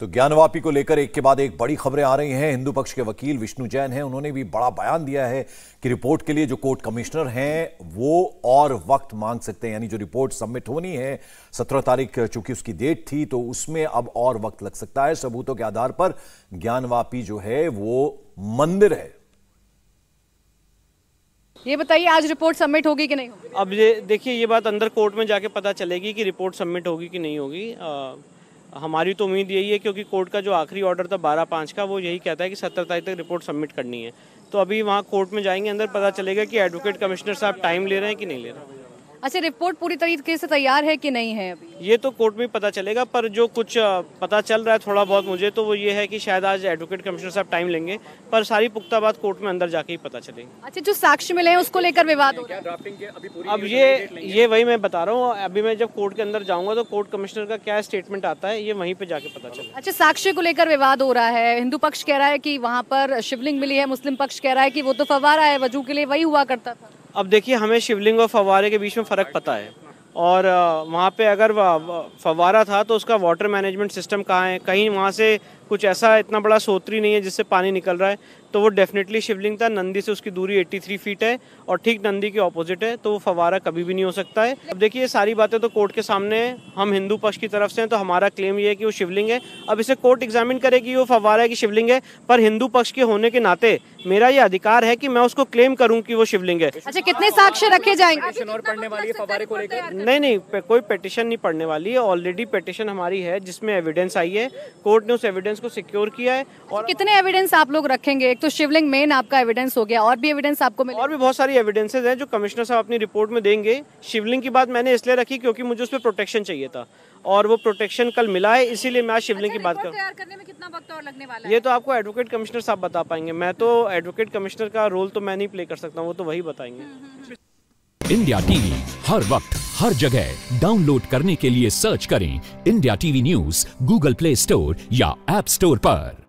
तो ज्ञानवापी को लेकर एक के बाद एक बड़ी खबरें आ रही हैं। हिंदू पक्ष के वकील विष्णु जैन हैं। उन्होंने भी बड़ा बयान दिया है कि रिपोर्ट के लिए जो कोर्ट कमिश्नर हैं वो और वक्त मांग सकते हैं। यानी जो रिपोर्ट सबमिट होनी है सत्रह तारीख चूँकि उसकी डेट थी तो उसमें अब और वक्त लग सकता है। सबूतों के आधार पर ज्ञानवापी जो है वो मंदिर है। ये बताइए आज रिपोर्ट सबमिट होगी कि नहीं होगी? अब ये देखिए ये बात अंदर कोर्ट में जाके पता चलेगी कि रिपोर्ट सबमिट होगी कि नहीं होगी। हमारी तो उम्मीद यही है क्योंकि कोर्ट का जो आखिरी ऑर्डर था बारह पाँच का, वो यही कहता है कि सत्तर तारीख तक रिपोर्ट सबमिट करनी है। तो अभी वहाँ कोर्ट में जाएँगे, अंदर पता चलेगा कि एडवोकेट कमिश्नर साहब टाइम ले रहे हैं कि नहीं ले रहे हैं। अच्छा रिपोर्ट पूरी तरीके से तैयार है कि नहीं है अभी? ये तो कोर्ट में पता चलेगा पर जो कुछ पता चल रहा है थोड़ा बहुत मुझे तो वो ये है कि शायद आज एडवोकेट कमिश्नर साहब टाइम लेंगे पर सारी पुख्ता बात कोर्ट में अंदर जाके ही पता चलेगी। अच्छा जो साक्ष्य मिले हैं उसको लेकर विवाद हो रहा है। अब ये ये वही मैं बता रहा हूँ अभी मैं जब कोर्ट के अंदर जाऊँगा तो कोर्ट कमिश्नर का क्या स्टेटमेंट आता है ये वहीं पे जाके पता चलेगा। अच्छा साक्ष्य को लेकर विवाद हो रहा है। हिंदू पक्ष कह रहा है की वहाँ पर शिवलिंग मिली है मुस्लिम पक्ष कह रहा है की वो तो फवारा है वज़ू के लिए वही हुआ करता था। अब देखिए, हमें शिवलिंग और फवारे के बीच में फ़र्क पता है। और वहाँ पे अगर फवारा था तो उसका वाटर मैनेजमेंट सिस्टम कहाँ है? कहीं वहाँ से कुछ ऐसा इतना बड़ा सोत्री नहीं है जिससे पानी निकल रहा है। तो वो डेफिनेटली शिवलिंग था। नंदी से उसकी दूरी 83 फीट है और ठीक नंदी के ऑपोजिट है तो वो फवारा कभी भी नहीं हो सकता है। अब देखिए ये सारी बातें तो कोर्ट के सामने है। हम हिंदू पक्ष की तरफ़ से हैं तो हमारा क्लेम ये है कि वो शिवलिंग है। अब इसे कोर्ट एग्जामिन करेगी वो फवारा है कि शिवलिंग है पर हिंदू पक्ष के होने के नाते मेरा ये अधिकार है कि मैं उसको क्लेम करूँ की वो शिवलिंग है। अच्छा कितने साक्ष्य रखे जाएँगे? नहीं नहीं कोई पेटिशन नहीं पढ़ने वाली है। ऑलरेडी पेटिशन हमारी है जिसमें एविडेंस आई है। कोर्ट ने उस एविडेंस को सिक्योर किया है और कितने एविडेंस आप लोग रखेंगे? तो शिवलिंग मेन आपका एविडेंस हो गया और भी एविडेंस आपको मिले? और भी बहुत सारी एविडेंसेज हैं जो कमिश्नर साहब अपनी रिपोर्ट में देंगे। शिवलिंग की बात मैंने इसलिए रखी क्योंकि मुझे उस पर प्रोटेक्शन चाहिए था। और वो प्रोटेक्शन कल मिला है इसीलिए मैं आज शिवलिंग अच्छा, की बात कर करने में कितना वक्त और लगने वाला है? ये तो आपको एडवोकेट कमिश्नर साहब बता पाएँगे। मैं तो एडवोकेट कमिश्नर का रोल तो मैं नहीं प्ले कर सकता वो तो वही बताएँगे। इंडिया टीवी हर वक्त हर जगह। डाउनलोड करने के लिए सर्च करें India TV news Google Play Store या एप स्टोर पर।